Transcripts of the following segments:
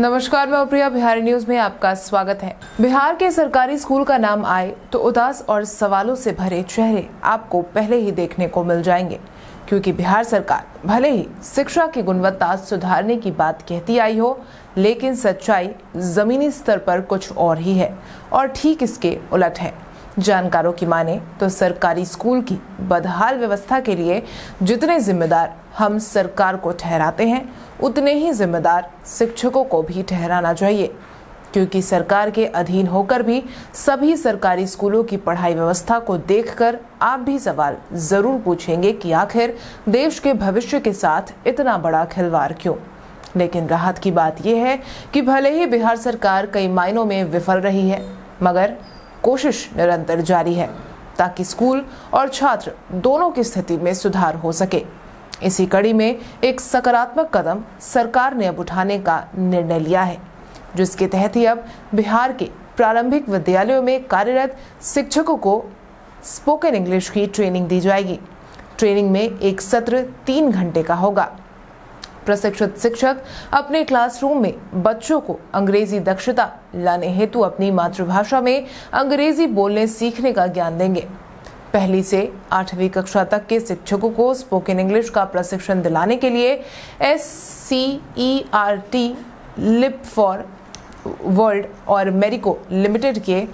नमस्कार, मैं उप्रिया बिहारी न्यूज़ में आपका स्वागत है। बिहार के सरकारी स्कूल का नाम आए तो उदास और सवालों से भरे चेहरे आपको पहले ही देखने को मिल जाएँगे। क्योंकि बिहार सरकार भले ही शिक्षा की गुणवत्ता सुधारने की बात कहती आई हो, लेकिन सच्चाई जमीनी स्तर पर कुछ और ही है और ठीक इसके उलट है। जानकारों की माने तो सरकारी स्कूल की बदहाल व्यवस्था के लिए जितने जिम्मेदार हम सरकार को ठहराते हैं, उतने ही जिम्मेदार शिक्षकों को भी ठहराना चाहिए। क्योंकि सरकार के अधीन होकर भी सभी सरकारी स्कूलों की पढ़ाई व्यवस्था को देखकर आप भी सवाल ज़रूर पूछेंगे कि आखिर देश के भविष्य के साथ इतना बड़ा खिलवाड़ क्यों? लेकिन राहत की बात यह है कि भले ही बिहार सरकार कई मायनों में विफल रही है, मगर कोशिश निरंतर जारी है ताकि स्कूल और छात्र दोनों की स्थिति में सुधार हो सके। इसी कड़ी में एक सकारात्मक कदम सरकार ने अब उठाने का निर्णय लिया है, जिसके तहत ही अब बिहार के प्रारंभिक विद्यालयों में कार्यरत शिक्षकों को स्पोकन इंग्लिश की ट्रेनिंग दी जाएगी। ट्रेनिंग में एक सत्र तीन घंटे का होगा। प्रशिक्षित शिक्षक अपने क्लासरूम में बच्चों को अंग्रेज़ी दक्षता लाने हेतु अपनी मातृभाषा में अंग्रेज़ी बोलने सीखने का ज्ञान देंगे। पहली से आठवीं कक्षा तक के शिक्षकों को स्पोकन इंग्लिश का प्रशिक्षण दिलाने के लिए S C E R T leap for world और मेरिको लिमिटेड के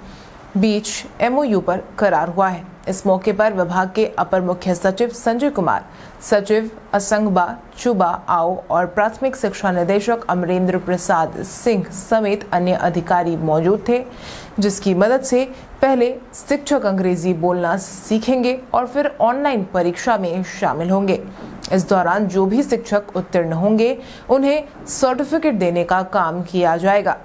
बीच एमओयू पर करार हुआ है। इस मौके पर विभाग के अपर मुख्य सचिव संजय कुमार, सचिव असंगबा चुबा आओ और प्राथमिक शिक्षा निदेशक अमरेंद्र प्रसाद सिंह समेत अन्य अधिकारी मौजूद थे, जिसकी मदद से पहले शिक्षक अंग्रेज़ी बोलना सीखेंगे और फिर ऑनलाइन परीक्षा में शामिल होंगे। इस दौरान जो भी शिक्षक उत्तीर्ण होंगे, उन्हें सर्टिफिकेट देने का काम किया जाएगा।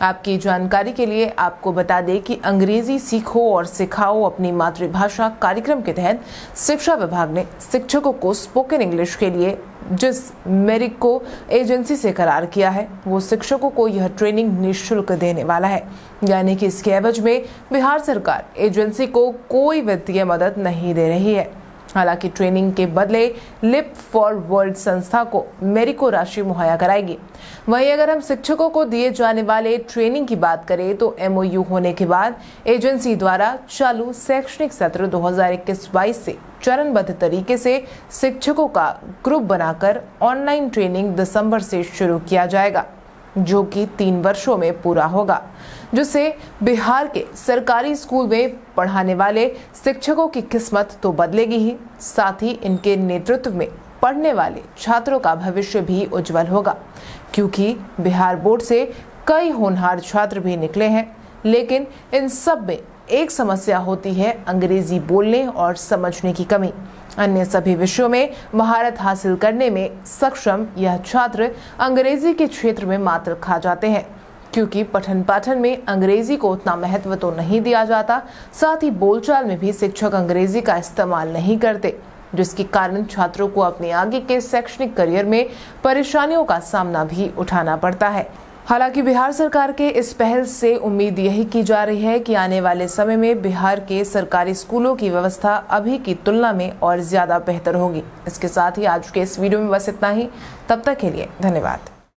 आपकी जानकारी के लिए आपको बता दें कि अंग्रेज़ी सीखो और सिखाओ अपनी मातृभाषा कार्यक्रम के तहत शिक्षा विभाग ने शिक्षकों को स्पोकन इंग्लिश के लिए जिस मेरिक को एजेंसी से करार किया है, वो शिक्षकों को यह ट्रेनिंग निःशुल्क देने वाला है। यानी कि इसके एवज में बिहार सरकार एजेंसी को कोई वित्तीय मदद नहीं दे रही है। हालाँकि ट्रेनिंग के बदले लिप फॉर वर्ल्ड संस्था को मेरिको राशि मुहैया कराएगी। वहीं अगर हम शिक्षकों को दिए जाने वाले ट्रेनिंग की बात करें तो एमओयू होने के बाद एजेंसी द्वारा चालू शैक्षणिक सत्र 2021-22 से चरणबद्ध तरीके से शिक्षकों का ग्रुप बनाकर ऑनलाइन ट्रेनिंग दिसंबर से शुरू किया जाएगा। जो कि तीन वर्षों में पूरा होगा, जिससे बिहार के सरकारी स्कूल में पढ़ाने वाले शिक्षकों की किस्मत तो बदलेगी ही। साथ ही इनके नेतृत्व में पढ़ने वाले छात्रों का भविष्य भी उज्जवल होगा, क्योंकि बिहार बोर्ड से कई होनहार छात्र भी निकले हैं। लेकिन इन सब में एक समस्या होती है अंग्रेज़ी बोलने और समझने की कमी। अन्य सभी विषयों में महारत हासिल करने में सक्षम यह छात्र अंग्रेज़ी के क्षेत्र में मात्र खा जाते हैं, क्योंकि पठन पाठन में अंग्रेज़ी को उतना महत्व तो नहीं दिया जाता, साथ ही बोलचाल में भी शिक्षक अंग्रेज़ी का इस्तेमाल नहीं करते, जिसके कारण छात्रों को अपने आगे के शैक्षणिक करियर में परेशानियों का सामना भी उठाना पड़ता है। हालाँकि बिहार सरकार के इस पहल से उम्मीद यही की जा रही है कि आने वाले समय में बिहार के सरकारी स्कूलों की व्यवस्था अभी की तुलना में और ज़्यादा बेहतर होगी। इसके साथ ही आज के इस वीडियो में बस इतना ही। तब तक के लिए धन्यवाद।